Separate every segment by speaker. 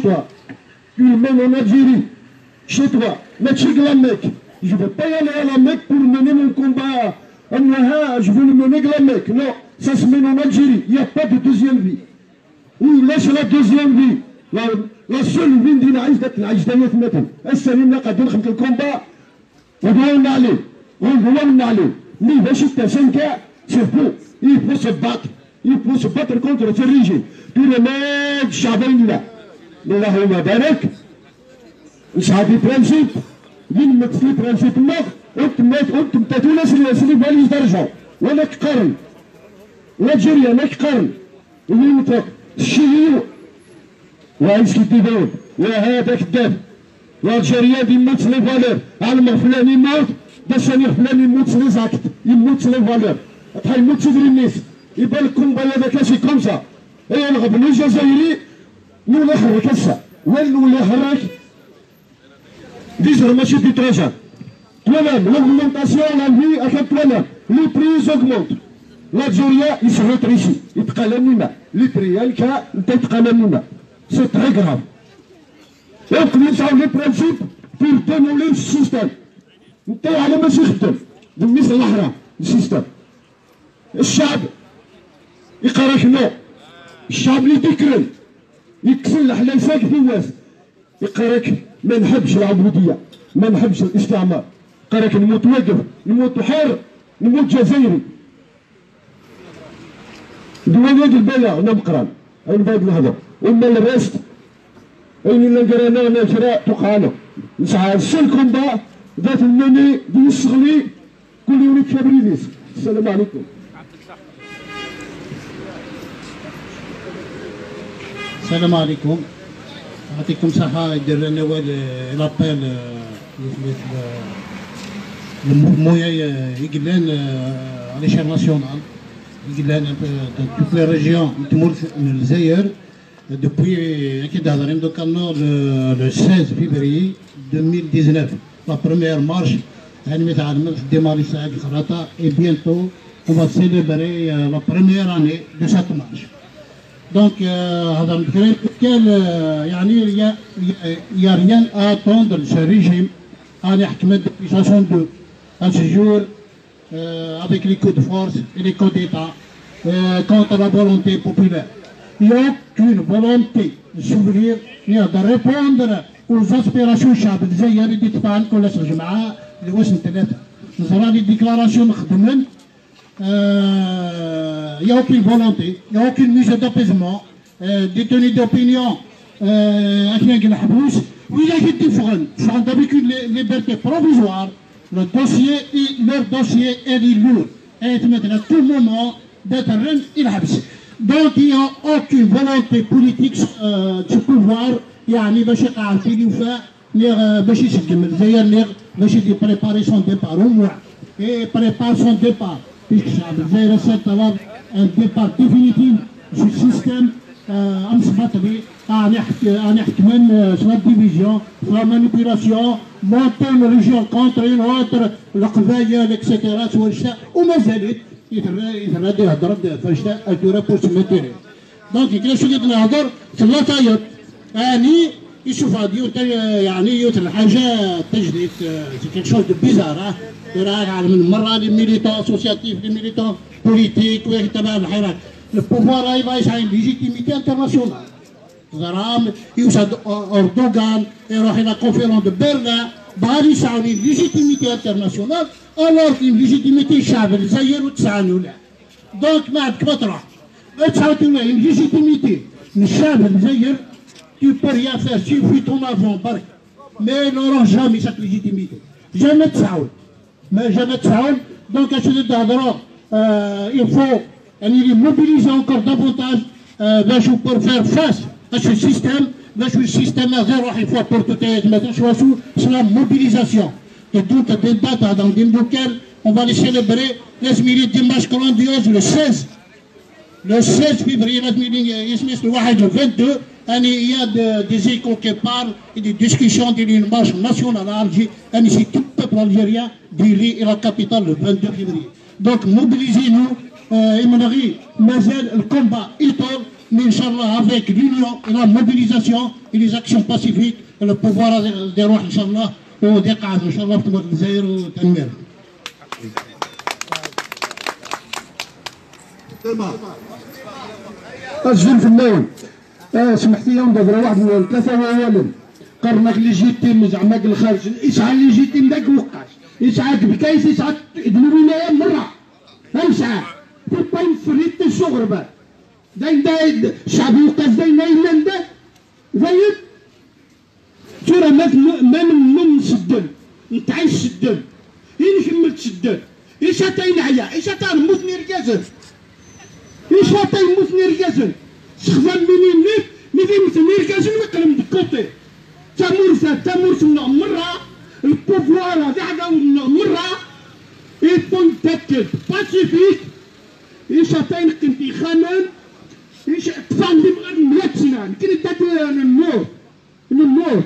Speaker 1: toi. Tu le mènes en Algérie, chez toi. Matchik la Mecque. Je ne veux pas y aller à la Mecque pour mener mon combat. Je veux le mener à la Mecque. Non, ça se mène en Algérie. Il n'y a pas de deuxième vie. Ou laisse la deuxième vie. La, la seule vie دي نعيش نعيش دايت مثلا السليم قاعدين نخدم الكومبا ودورنا عليه ودورنا عليه Mais باش يتسن كاع faut se battre contre ce régime tous les mecs الشعبين لا اللهم بارك شعبي برانسيب من مثلي برانسيب النار قلت مات قلت متاتو ناس اللي بالي درجة؟ وأنا قرن والجيريا ماك قرن اللي متاك الشيو كي وهذا كذاب. موت لي فالور. علم فلان يموت باش فلان يموت لي زاكت. يموت لي فالور. بحال يموت تدري الناس يبان لكم بلا هذا كاشي كومسا. اي نغبن الجزائري نو لاخر كرشا وين نولي حراج ديزر ماشي دي تراجا توامام لوغمونتاسيون لا نوي افاك توامام لو بريز اوغمونت لاجوريا يسهوت ريشي يتقى لا نيما لي بريال كا نتا يتقى لا نيما سي تري غراف يبقى نلسعو لي برانسيب بور تنولي السيستم نتا على ماشي خدم دميس الاحرى السيستم الشعب يقرا نو الشعب اللي تكرم يكسل على ساق فواز يقراك ما نحبش العبودية ما نحبش الاستعمار قالك نموت واقف نموت حر نموت جزائري. دواليد البلاغ نبقرا اين باقي نهضر وما الرست اين اللي أنا شراء تقالو نسعى السل كومبا ذات المني دي الصغلي كل يوم كابريديس السلام عليكم.
Speaker 2: السلام عليكم يعطيكم الصحة يدير لنا لابيل le mouvement يقلان à l'échelle nationale يقلان dans toutes les régions من الجزائر depuis اكيد هضرين دوكا le 16 février 2019 la première marche يعني تعلمت démarrer ساعة الخراطة et bientôt on va célébrer la première année de cette marche Donc هذا الكلام كان يعني rien à attendre de ce régime أنا حكمت depuis 62 à ce jour euh, avec les coups de force et les coups d'État euh, contre la volonté populaire. Il n'y a aucune volonté de s'ouvrir ni de répondre aux aspirations الشعب الجزائري اللي تفعل كل جماعة لوسن ثلاثة. نزرع لي ديكلاراسيون مخدمين Euh, il n'y a aucune volonté, il n'y a aucune mesure d'apaisement, euh, des d'opinion, euh, il agit sont d'habitude les liberté provisoire. le dossier, leur dossier est lourd. Et maintenant, tout moment d'être il. Donc il n'y a aucune volonté politique euh, du pouvoir, il y a un à euh, d'ailleurs, Bachir préparer son départ au moins, et prépare son départ. Avoir un départ définitif du système أمس بطبي أنا حكمن سوا ديفيزيون سوا مانيبيلاسيون مونتين ريجيون كونتر اون اوتر القبايل اكسيتيرا سوا الشتاء وما زالت يتردد يهضر فاشتاء الدورة بور سمتيري دونك كي شو قد نهضر ثلاثة يعني يشوف هذه يعني يوت الحاجة تجري كيك شوز دو بيزار راك على من مرة لي ميليتون اسوسياتيف لي ميليتون بوليتيك وياك تبع الحراك البوفوار راهي فايش عين ليجيتيميتي انترناسيونال غرام يوصل اردوغان يروح إلى كونفيرون دو بيرلا باري شعوني ليجيتيميتي انترناسيونال الوغ كي ليجيتيميتي الشعب الجزائر وتسعني ولا دونك ما عندك ما تروح تسعني ولا ليجيتيميتي الشعب الجزائر tu peux rien faire, suffit ton avant, barque. Mais ils n'auront jamais cette légitimité. Jamais tsaoul. Mais jamais tsaoul. Donc, à ce moment il faut يعني mobiliser encore davantage باش pour faire face à ce système باش السيستم هذا يروح يفوت بورتوتاج ما تشوفوا c'est la mobilisation et donc des dates dans des locales on va les célébrer لازم يريد ديماش grandiose le 16 le 16 février لازم يسمس الواحد le 22 يعني il y a des échos qui parlent et des discussions d'une marche nationale à Alger يعني c'est tout le peuple algérien d'Ili et la capitale le 22 février donc mobilisez-nous يمنغي مازال الكومبا يطول mais Inch'Allah, avec l'union et la mobilisation et les actions pacifiques, le pouvoir des rois, Inch'Allah, ودقعة إن شاء الله في الجزائر وتنمير.
Speaker 3: أسجل في النوم آه سمحت لي نضرب واحد من ثلاثة وأولا قرنك ليجيتيم زعما الخارج. إسعى ليجيتيم ذاك وقعش إسعى بكايس إسعى دلوينا مرة. إسعى في الطين فريت الشغل بعد داين داين الشعب يوقف داين داين دا زايد ترى ما ما من سدن نتعيش سدن إين كملت سدن إيش هتاين عيا إيش هتاين موتني رجازن إيش هتاين موتني رجازن سخفان مني منك ميدي مثني رجازن ويقلم دكوتي تامورسا تامورس مرة البوفوار هذا حاجة مرة يكون تاكد باسيفيك. إيش هتاين كنتي خانن إيش تفهم دي بغير ملاك سنان. تاكل النور. النور.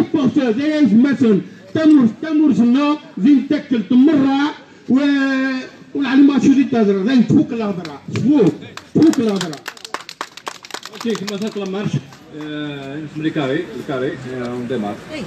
Speaker 3: البورتو زي مثلا؟ تمر تمر سنا زين تاكل تمرة. و والعلماء شو دي تهضر زين تفوق الهضرة تفوق تفوق الهضرة
Speaker 4: Sí, hem passat la marx, ens eh, m'hi cari, era un tema. Ei,